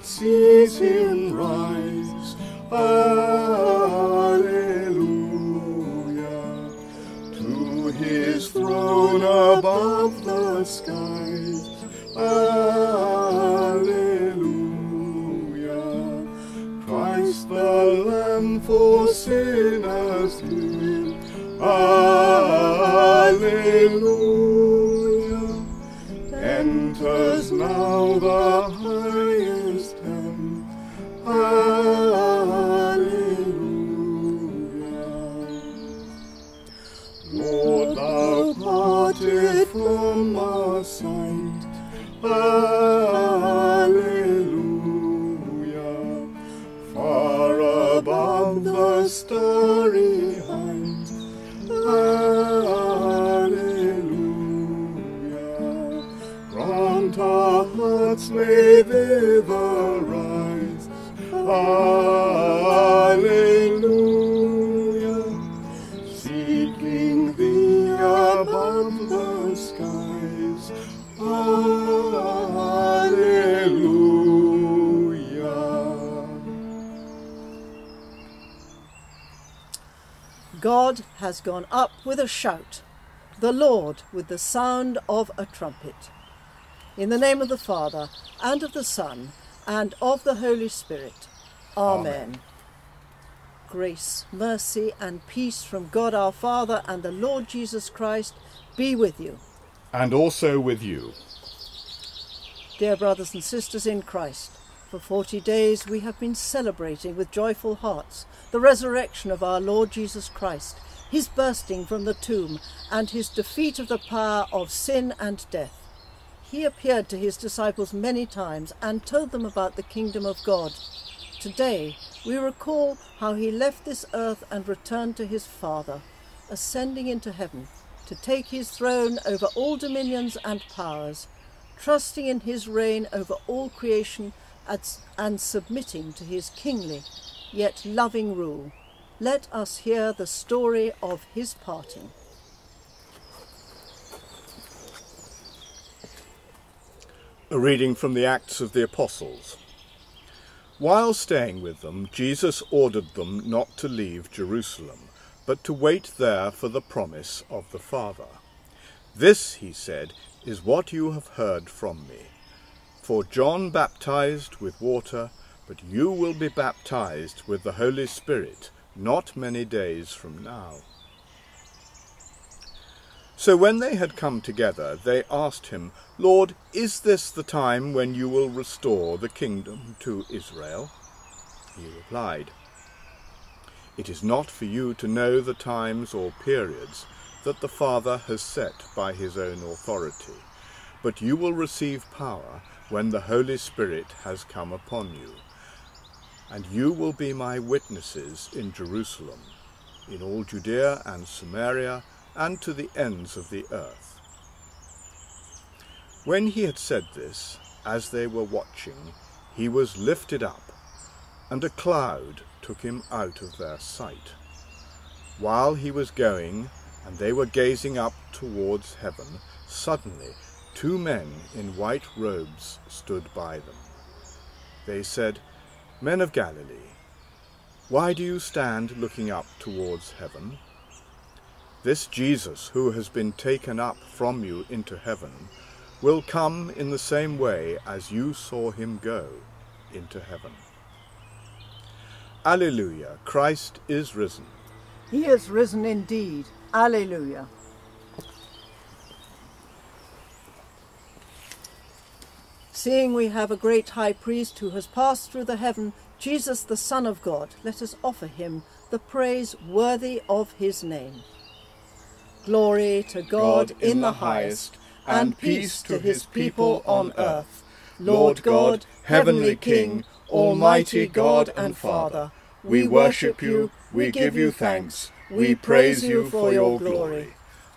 heart sees him rise. Alleluia. To his throne above the skies. Alleluia. Christ the Lamb for sinners slain. Alleluia. Enters now the our sight. Has gone up with a shout, the Lord with the sound of a trumpet. In the name of the Father, and of the Son, and of the Holy Spirit. Amen. Grace, mercy, and peace from God our Father and the Lord Jesus Christ be with you. And also with you. Dear brothers and sisters in Christ, for forty days we have been celebrating with joyful hearts the resurrection of our Lord Jesus Christ, his bursting from the tomb, and his defeat of the power of sin and death. He appeared to his disciples many times and told them about the kingdom of God. Today we recall how he left this earth and returned to his Father, ascending into heaven to take his throne over all dominions and powers, trusting in his reign over all creation and submitting to his kingly yet loving rule. Let us hear the story of his parting. A reading from the Acts of the Apostles. While staying with them, Jesus ordered them not to leave Jerusalem, but to wait there for the promise of the Father. This, he said, is what you have heard from me. For John baptized with water, but you will be baptized with the Holy Spirit not many days from now. So when they had come together, they asked him, Lord, is this the time when you will restore the kingdom to Israel? He replied, It is not for you to know the times or periods that the Father has set by his own authority, but you will receive power when the Holy Spirit has come upon you. And you will be my witnesses in Jerusalem, in all Judea and Samaria, and to the ends of the earth. When he had said this, as they were watching, he was lifted up, and a cloud took him out of their sight. While he was going, and they were gazing up towards heaven, suddenly two men in white robes stood by them. They said, Men of Galilee, why do you stand looking up towards heaven? This Jesus, who has been taken up from you into heaven, will come in the same way as you saw him go into heaven. Alleluia, Christ is risen. He is risen indeed. Alleluia. Seeing we have a great high priest who has passed through the heaven, Jesus the Son of God, let us offer him the praise worthy of his name. Glory to God, in the highest, and peace to his people on earth. Lord God, heavenly King, almighty God and Father, we worship you, we give you thanks, we praise you for your glory.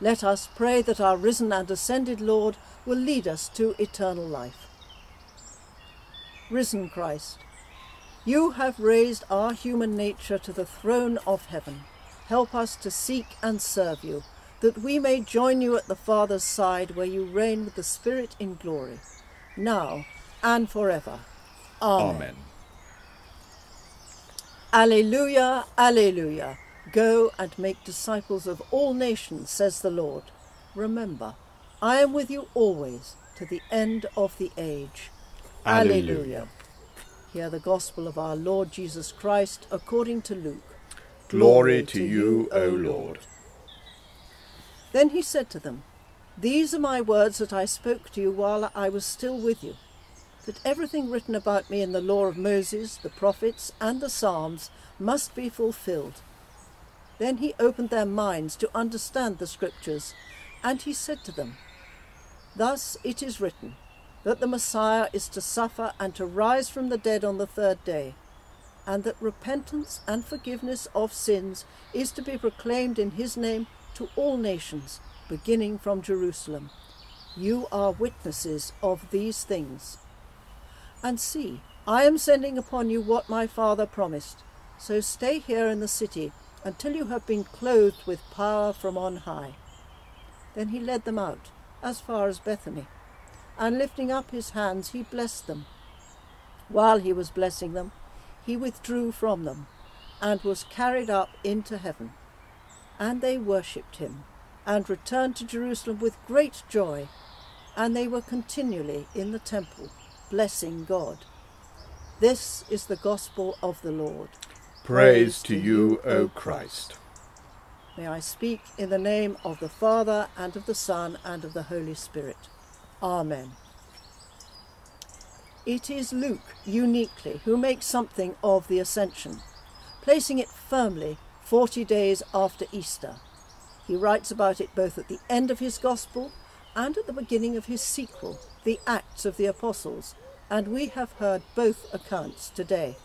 Let us pray that our risen and ascended Lord will lead us to eternal life. Risen Christ, you have raised our human nature to the throne of heaven. Help us to seek and serve you, that we may join you at the Father's side where you reign with the Spirit in glory, now and forever. Amen. Amen. Alleluia, Alleluia. Go and make disciples of all nations, says the Lord. Remember, I am with you always to the end of the age. Alleluia. Hear the gospel of our Lord Jesus Christ according to Luke. Glory to you, O Lord. Then he said to them, These are my words that I spoke to you while I was still with you, that everything written about me in the law of Moses, the prophets, and the Psalms must be fulfilled. Then he opened their minds to understand the Scriptures, and he said to them, Thus it is written, that the Messiah is to suffer and to rise from the dead on the third day, and that repentance and forgiveness of sins is to be proclaimed in his name to all nations, beginning from Jerusalem. You are witnesses of these things. And see, I am sending upon you what my Father promised. So stay here in the city until you have been clothed with power from on high. Then he led them out, as far as Bethany, and lifting up his hands, he blessed them. While he was blessing them, he withdrew from them, and was carried up into heaven. And they worshipped him, and returned to Jerusalem with great joy, and they were continually in the temple, blessing God. This is the gospel of the Lord. Praise to you, O Christ. May I speak in the name of the Father, and of the Son, and of the Holy Spirit. Amen. It is Luke, uniquely, who makes something of the Ascension, placing it firmly 40 days after Easter. He writes about it both at the end of his Gospel and at the beginning of his sequel, the Acts of the Apostles, and we have heard both accounts today.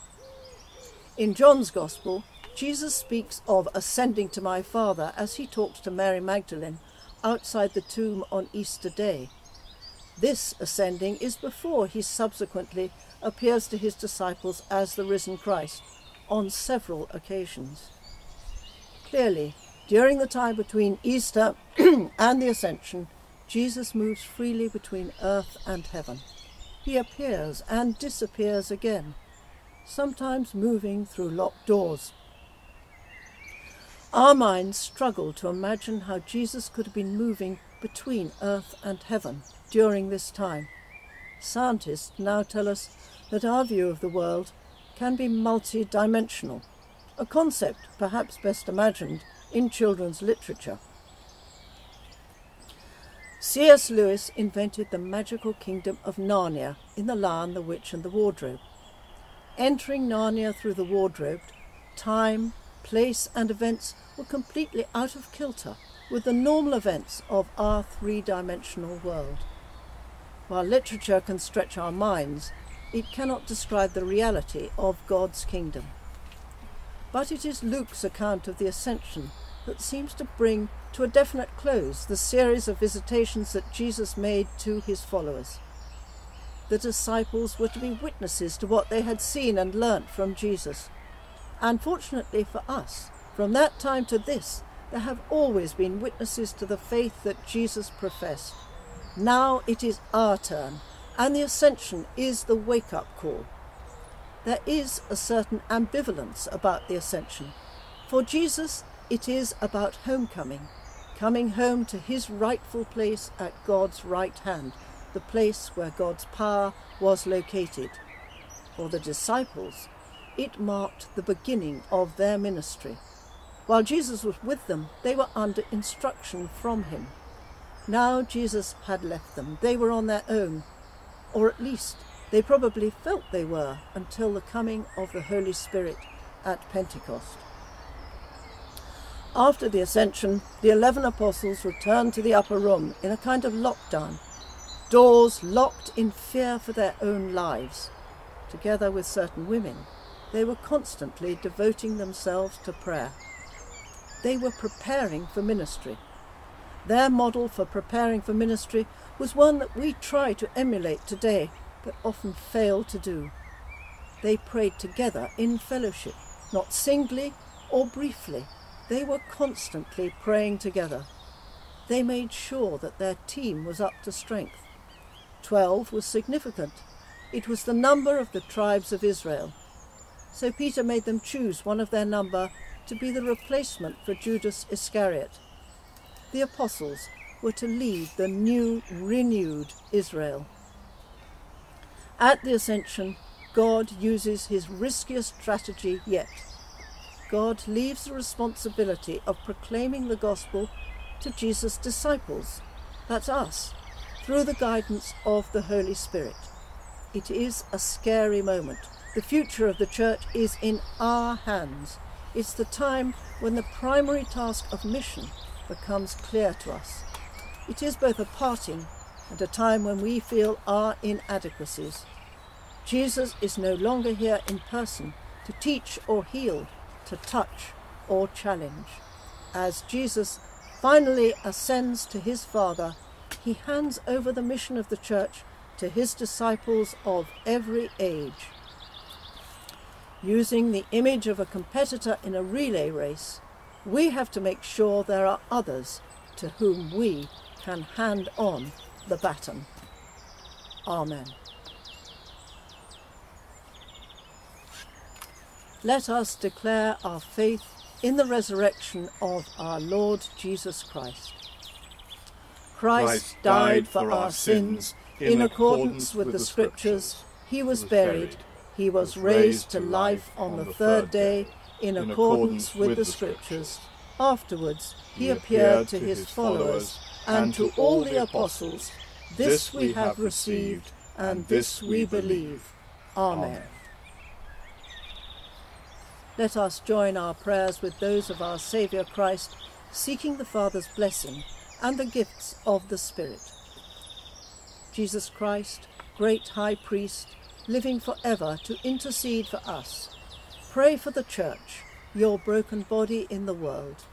In John's Gospel, Jesus speaks of ascending to my Father as he talks to Mary Magdalene outside the tomb on Easter Day. This ascending is before he subsequently appears to his disciples as the risen Christ on several occasions. Clearly, during the time between Easter and the Ascension, Jesus moves freely between earth and heaven. He appears and disappears again, sometimes moving through locked doors. Our minds struggle to imagine how Jesus could have been moving between earth and heaven during this time. Scientists now tell us that our view of the world can be multi-dimensional, a concept perhaps best imagined in children's literature. C.S. Lewis invented the magical kingdom of Narnia in The Lion, the Witch and the Wardrobe. Entering Narnia through the wardrobe, time, place and events were completely out of kilter with the normal events of our three-dimensional world. While literature can stretch our minds, it cannot describe the reality of God's kingdom. But it is Luke's account of the ascension that seems to bring to a definite close the series of visitations that Jesus made to his followers. The disciples were to be witnesses to what they had seen and learnt from Jesus. And fortunately for us, from that time to this, there have always been witnesses to the faith that Jesus professed. Now it is our turn, and the ascension is the wake up call. There is a certain ambivalence about the ascension. For Jesus, it is about homecoming, coming home to his rightful place at God's right hand, the place where God's power was located. For the disciples, it marked the beginning of their ministry. While Jesus was with them, they were under instruction from him. Now Jesus had left them. They were on their own, or at least they probably felt they were until the coming of the Holy Spirit at Pentecost. After the ascension, the eleven apostles returned to the upper room in a kind of lockdown. Doors locked in fear for their own lives. Together with certain women, they were constantly devoting themselves to prayer. They were preparing for ministry. Their model for preparing for ministry was one that we try to emulate today, but often fail to do. They prayed together in fellowship, not singly or briefly. They were constantly praying together. They made sure that their team was up to strength. Twelve was significant. It was the number of the tribes of Israel. So Peter made them choose one of their number to be the replacement for Judas Iscariot. The apostles were to lead the new, renewed Israel. At the ascension, God uses his riskiest strategy yet. God leaves the responsibility of proclaiming the gospel to Jesus' disciples, that's us, through the guidance of the Holy Spirit. It is a scary moment. The future of the church is in our hands. It's the time when the primary task of mission becomes clear to us. It is both a parting and a time when we feel our inadequacies. Jesus is no longer here in person to teach or heal, to touch or challenge. As Jesus finally ascends to his Father, he hands over the mission of the church to his disciples of every age. Using the image of a competitor in a relay race, we have to make sure there are others to whom we can hand on the baton. Amen. Let us declare our faith in the resurrection of our Lord Jesus Christ. Christ died for our sins in accordance with the Scriptures. He was buried. He was raised to life on the third day in accordance with the Scriptures. Afterwards, he appeared to his followers and to all the apostles. This we have received, and this we believe. Amen. Let us join our prayers with those of our Saviour Christ, seeking the Father's blessing and the gifts of the Spirit. Jesus Christ, great High Priest, living forever to intercede for us, pray for the Church, your broken body in the world,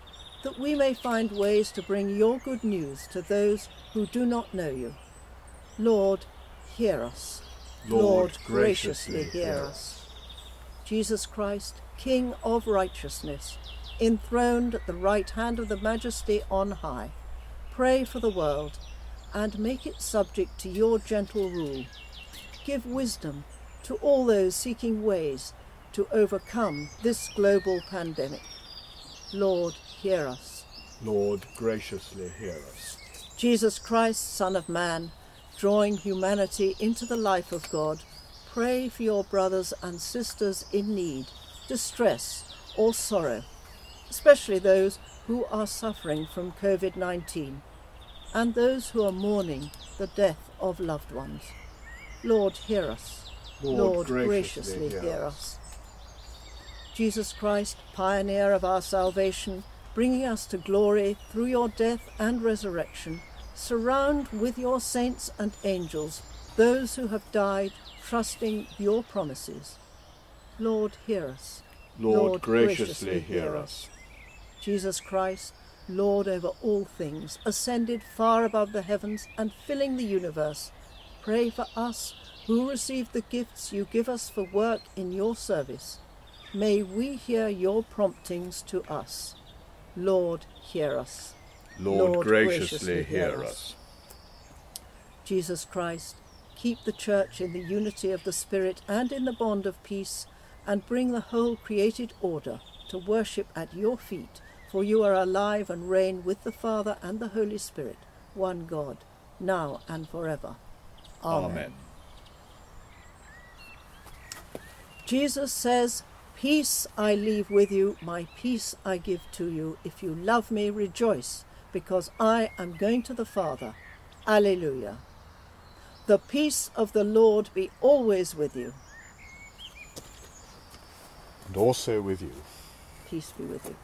that we may find ways to bring your good news to those who do not know you. Lord, hear us. Lord, Lord graciously hear us. Jesus Christ, King of righteousness, enthroned at the right hand of the Majesty on high, pray for the world and make it subject to your gentle rule. Give wisdom to all those seeking ways to overcome this global pandemic. Lord, hear us. Lord, graciously hear us. Jesus Christ, Son of Man, drawing humanity into the life of God, pray for your brothers and sisters in need, distress, or sorrow, especially those who are suffering from COVID 19 and those who are mourning the death of loved ones. Lord, hear us. Lord, graciously, hear us. Jesus Christ, pioneer of our salvation, bringing us to glory through your death and resurrection, surround with your saints and angels those who have died trusting your promises. Lord, hear us. Lord, graciously hear us. Jesus Christ, Lord over all things, ascended far above the heavens and filling the universe, pray for us who receive the gifts you give us for work in your service. May we hear your promptings to us. Lord, hear us. Lord, Lord, graciously graciously hear hear us. Jesus Christ, keep the church in the unity of the Spirit and in the bond of peace, and bring the whole created order to worship at your feet, for you are alive and reign with the Father and the Holy Spirit, one God, now and forever. Amen. Jesus says, Peace I leave with you, my peace I give to you. If you love me, rejoice, because I am going to the Father. Alleluia. The peace of the Lord be always with you. And also with you. Peace be with you.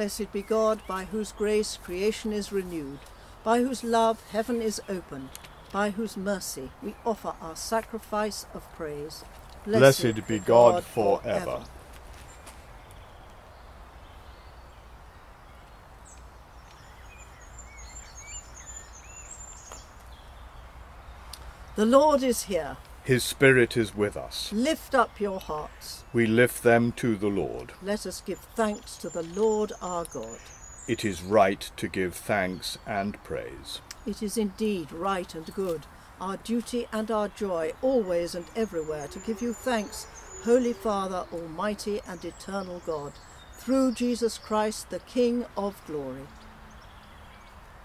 Blessed be God, by whose grace creation is renewed, by whose love heaven is opened, by whose mercy we offer our sacrifice of praise. Blessed, be God forever. The Lord is here. His Spirit is with us. Lift up your hearts. We lift them to the Lord. Let us give thanks to the Lord our God. It is right to give thanks and praise. It is indeed right and good, our duty and our joy, always and everywhere, to give you thanks, Holy Father, Almighty and Eternal God, through Jesus Christ, the King of glory.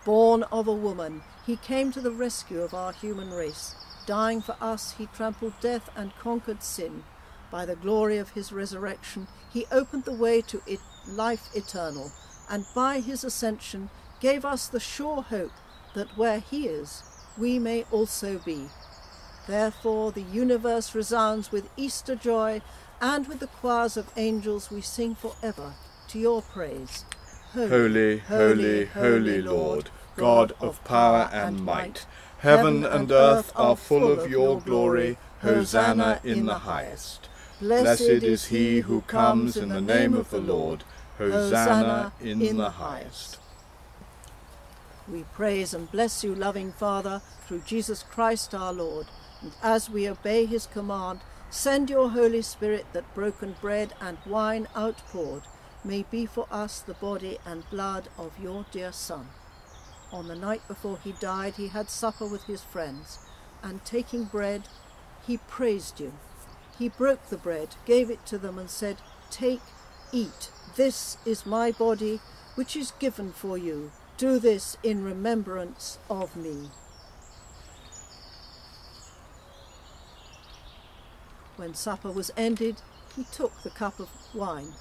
Born of a woman, he came to the rescue of our human race. Dying for us, he trampled death and conquered sin. By the glory of his resurrection, he opened the way to it, life eternal, and by his ascension gave us the sure hope that where he is, we may also be. Therefore, the universe resounds with Easter joy, and with the choirs of angels we sing forever to your praise. Holy, holy, holy Lord, God of power and might, heaven and earth are full of your glory. Hosanna in the highest. Blessed is he who comes in the name of the Lord. Hosanna in the highest. We praise and bless you, loving Father, through Jesus Christ our Lord. And as we obey his command, send your Holy Spirit that broken bread and wine outpoured may be for us the body and blood of your dear Son. On the night before he died, he had supper with his friends, and taking bread, he praised you. He broke the bread, gave it to them, and said, Take, eat. This is my body, which is given for you. Do this in remembrance of me. When supper was ended, he took the cup of wine.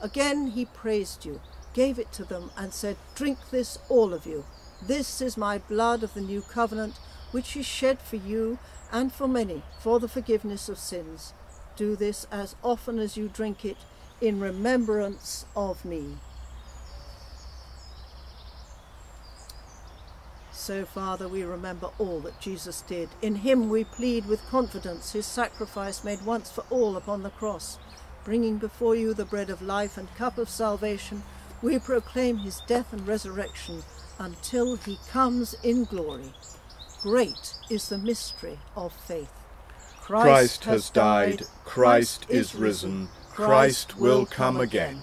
Again he praised you, gave it to them, and said, Drink this, all of you. This is my blood of the new covenant, which is shed for you and for many for the forgiveness of sins. Do this as often as you drink it in remembrance of me. So, Father, we remember all that Jesus did. In him we plead with confidence his sacrifice made once for all upon the cross. Bringing before you the bread of life and cup of salvation, we proclaim his death and resurrection until he comes in glory. Great is the mystery of faith. Christ has died, Christ is risen, Christ will come again.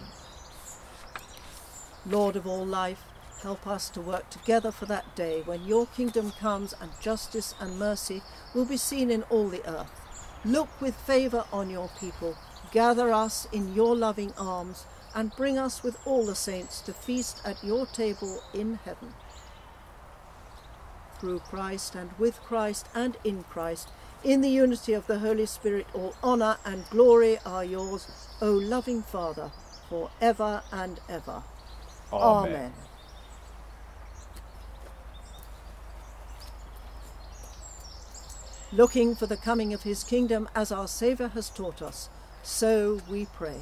Lord of all life, help us to work together for that day when your kingdom comes and justice and mercy will be seen in all the earth. Look with favour on your people, gather us in your loving arms, and bring us with all the saints to feast at your table in heaven. Through Christ and with Christ and in Christ, in the unity of the Holy Spirit, all honour and glory are yours, O loving Father, for ever and ever. Amen. Amen. Looking for the coming of his kingdom as our Saviour has taught us, so we pray.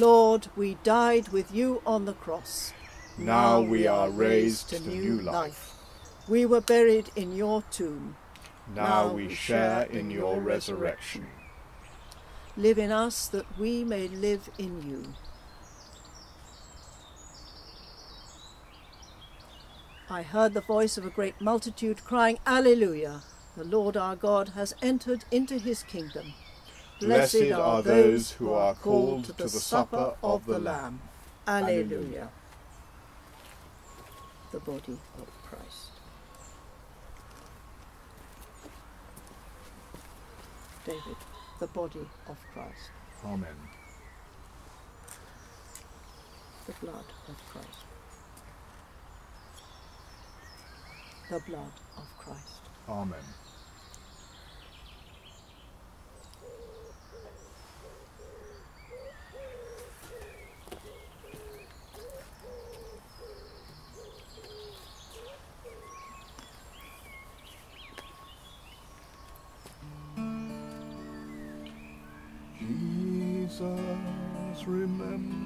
Lord, we died with you on the cross. Now we are raised to new life. We were buried in your tomb. Now we share in your resurrection. Live in us that we may live in you. I heard the voice of a great multitude crying, Alleluia! The Lord our God has entered into his kingdom. Blessed are those who are called to the supper of the Lamb. Alleluia. The body of Christ. David, the body of Christ. Amen. the blood of Christ. The blood of Christ. Amen. Remember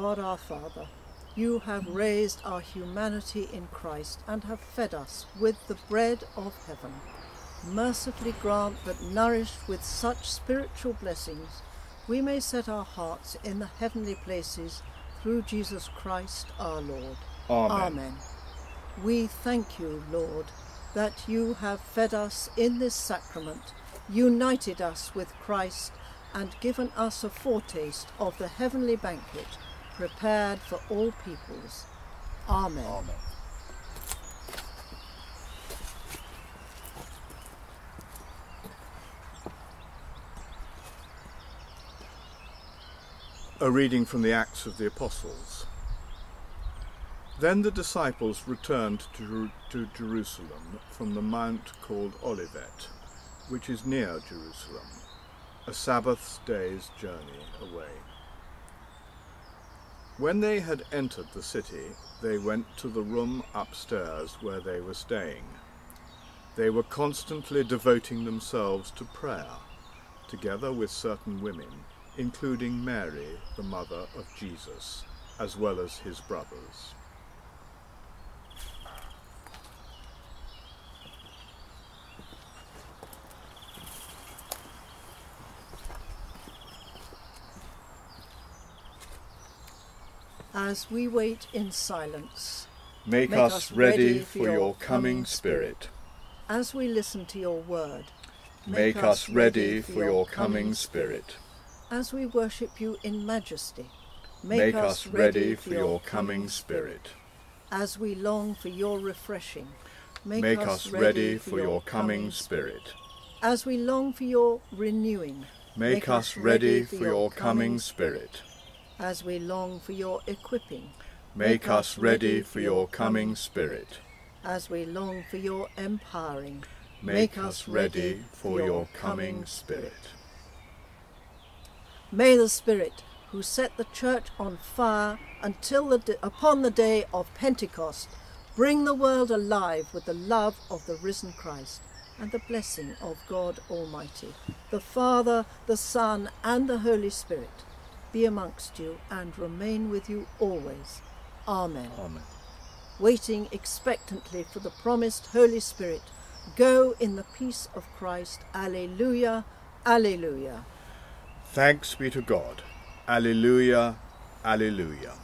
God our Father, you have raised our humanity in Christ and have fed us with the bread of heaven. Mercifully grant that, nourished with such spiritual blessings, we may set our hearts in the heavenly places through Jesus Christ our Lord. Amen. We thank you, Lord, that you have fed us in this sacrament, united us with Christ, and given us a foretaste of the heavenly banquet prepared for all peoples. Amen. Amen. A reading from the Acts of the Apostles. Then the disciples returned to, to Jerusalem from the mount called Olivet, which is near Jerusalem, a Sabbath day's journey away. When they had entered the city, they went to the room upstairs where they were staying. They were constantly devoting themselves to prayer, together with certain women, including Mary, the mother of Jesus, as well as his brothers. As we wait in silence, Make, Make us, ready, ready for your coming Spirit. as we listen to your word, Make, us ready for your coming Spirit. as we worship you in majesty, Make us ready for your coming Spirit. as we long for your refreshing. Make us ready for your coming Spirit. As we long for your renewing. Make us ready for your coming Spirit. As we long for your equipping. Make us ready for your coming Spirit. As we long for your empowering. Make us ready for your coming Spirit. May the Spirit, who set the church on fire until the upon the day of Pentecost, bring the world alive with the love of the risen Christ and the blessing of God Almighty, the Father, the Son, and the Holy Spirit, be amongst you and remain with you always. Amen. Amen. Waiting expectantly for the promised Holy Spirit, go in the peace of Christ. Alleluia, alleluia. Thanks be to God. Alleluia, alleluia.